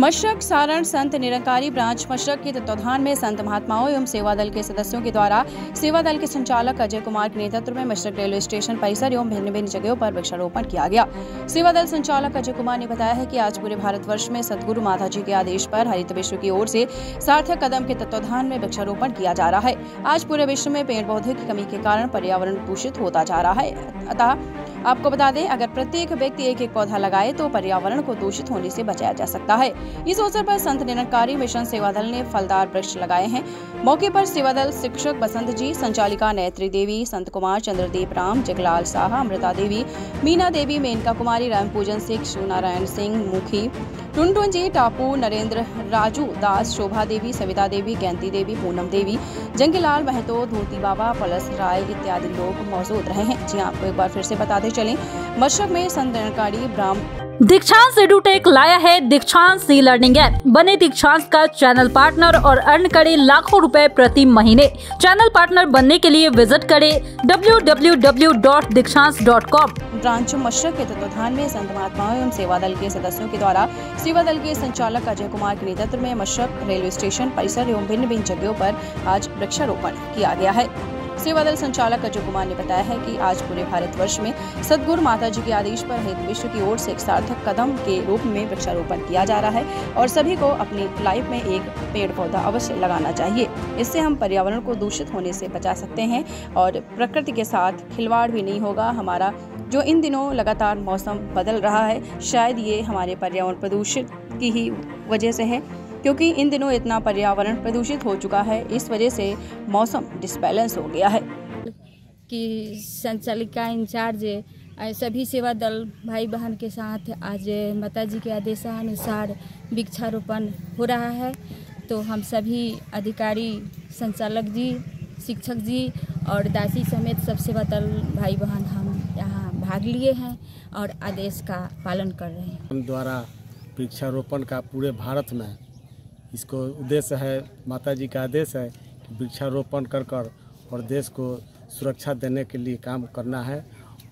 Mashrak Saran Sant Nirankari branch Mashrak के तत्वाधान में संत महात्माओं एवं सेवा दल के सदस्यों के द्वारा सेवा दल के संचालक अजय कुमार के नेतृत्व में मशरक रेलवे स्टेशन, परिसर एवं भिन्न भिन्न जगहों पर वृक्षारोपण किया गया। सेवा दल संचालक अजय कुमार ने बताया है कि आज पूरे भारतवर्ष में सदगुरु माता जी के आदेश पर हरित विश्व की ओर से सार्थक कदम के तत्वाधान में वृक्षारोपण किया जा रहा है। आज पूरे विश्व में पेड़ पौधे की कमी के कारण पर्यावरण दूषित होता जा रहा है, अतः आपको बता दें, अगर प्रत्येक व्यक्ति एक एक पौधा लगाए तो पर्यावरण को दूषित होने से बचाया जा सकता है। इस अवसर पर संत निरंकारी मिशन सेवा दल ने फलदार वृक्ष लगाए हैं। मौके पर सेवा दल शिक्षक बसंत जी, संचालिका नेत्री देवी, संत कुमार चंद्रदीप राम, जगलाल साहा, अमृता देवी, मीना देवी, मेनका कुमारी, राम पूजन सिंह शिवनारायण सिंह, मुखी, टुनटुन जी, टापू, नरेंद्र राजू, दास, शोभा देवी, सविता देवी गैंती देवी, पूनम देवी, जंगीलाल महतो, धोती बाबा, पलस राय इत्यादि लोग मौजूद रहे हैं। जी आपको एक बार फिर से बताते चलें। मशरक में संत निरंकारी ब्राह्म दीक्षांत एडुटेक लाया है दीक्षांत सी लर्निंग ऐप। बने दीक्षांत का चैनल पार्टनर और अर्न करे लाखों रुपए प्रति महीने। चैनल पार्टनर बनने के लिए विज़िट करें www.दीक्षांत.com ब्रांच मशरक के तत्वाधान में संत महात्माओं एवं सेवा दल के सदस्यों के द्वारा सेवा दल के संचालक अजय कुमार के नेतृत्व में मशरक रेलवे स्टेशन परिसर एवं भिन्न भिन्न जगहों आरोप आज वृक्षारोपण किया गया है। सेवा दल संचालक अजय कुमार ने बताया है कि आज पूरे भारतवर्ष में सदगुरु माता जी के आदेश पर हित विश्व की ओर से एक सार्थक कदम के रूप में वृक्षारोपण किया जा रहा है और सभी को अपनी लाइफ में एक पेड़ पौधा अवश्य लगाना चाहिए। इससे हम पर्यावरण को दूषित होने से बचा सकते हैं और प्रकृति के साथ खिलवाड़ भी नहीं होगा। हमारा जो इन दिनों लगातार मौसम बदल रहा है, शायद ये हमारे पर्यावरण प्रदूषित की ही वजह से है। क्योंकि इन दिनों इतना पर्यावरण प्रदूषित हो चुका है इस वजह से मौसम डिसबैलेंस हो गया है। कि संचालिका इंचार्ज सभी सेवा दल भाई बहन के साथ आज माता जी के आदेशानुसार वृक्षारोपण हो रहा है। तो हम सभी अधिकारी संचालक जी शिक्षक जी और दासी समेत सब सेवा दल भाई बहन हम यहाँ भाग लिए हैं और आदेश का पालन कर रहे हैं। हम द्वारा वृक्षारोपण का पूरे भारत में इसको उद्देश्य है माता जी का आदेश है कि वृक्षारोपण कर कर और देश को सुरक्षा देने के लिए काम करना है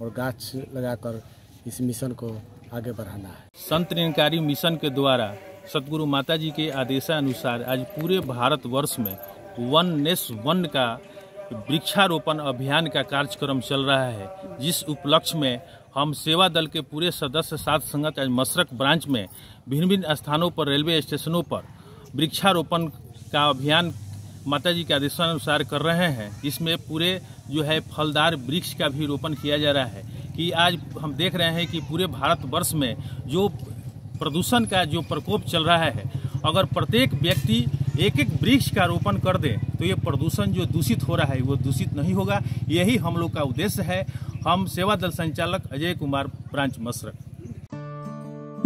और गाछ लगाकर इस मिशन को आगे बढ़ाना है। संत निरंकारी मिशन के द्वारा सतगुरु माता जी के आदेशानुसार आज पूरे भारतवर्ष में वन नेस वन का वृक्षारोपण अभियान का कार्यक्रम चल रहा है, जिस उपलक्ष्य में हम सेवा दल के पूरे सदस्य साथ संगत आज मशरक ब्रांच में भिन्न भिन्न स्थानों पर रेलवे स्टेशनों पर वृक्षारोपण का अभियान माता जी के आदेशानुसार कर रहे हैं। इसमें पूरे जो है फलदार वृक्ष का भी रोपण किया जा रहा है कि आज हम देख रहे हैं कि पूरे भारतवर्ष में जो प्रदूषण का जो प्रकोप चल रहा है, अगर प्रत्येक व्यक्ति एक एक वृक्ष का रोपण कर दे तो ये प्रदूषण जो दूषित हो रहा है, वो दूषित नहीं होगा। यही हम लोग का उद्देश्य है। हम सेवा दल संचालक अजय कुमार ब्रांच मसरक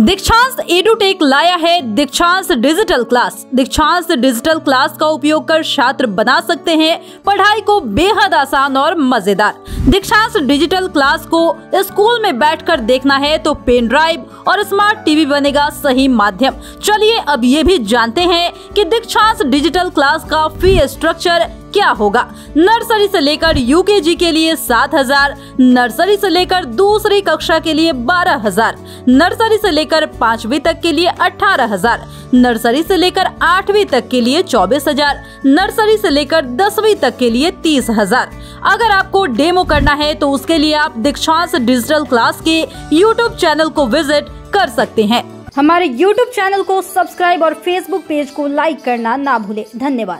दीक्षांत एडुटेक लाया है Dikshant digital class. Dikshant digital class का उपयोग कर छात्र बना सकते हैं, पढ़ाई को बेहद आसान और मज़ेदार। दीक्षांत डिजिटल क्लास को स्कूल में बैठकर देखना है तो पेन ड्राइव और स्मार्ट टीवी बनेगा सही माध्यम। चलिए अब ये भी जानते हैं कि दीक्षांत डिजिटल क्लास का फ़ी स्ट्रक्चर क्या होगा? नर्सरी से लेकर यूकेजी के लिए सात हज़ार, नर्सरी से लेकर दूसरी कक्षा के लिए बारह हज़ार, नर्सरी से लेकर पाँचवी तक के लिए अठारह हज़ार, नर्सरी से लेकर आठवीं तक के लिए चौबीस हज़ार, नर्सरी से लेकर दसवीं तक के लिए तीस हज़ार। अगर आपको डेमो करना है तो उसके लिए आप दीक्षांत डिजिटल क्लास के यूट्यूब चैनल को विज़िट कर सकते हैं। हमारे यूट्यूब चैनल को सब्सक्राइब और फेसबुक पेज को लाइक करना ना भूले। धन्यवाद।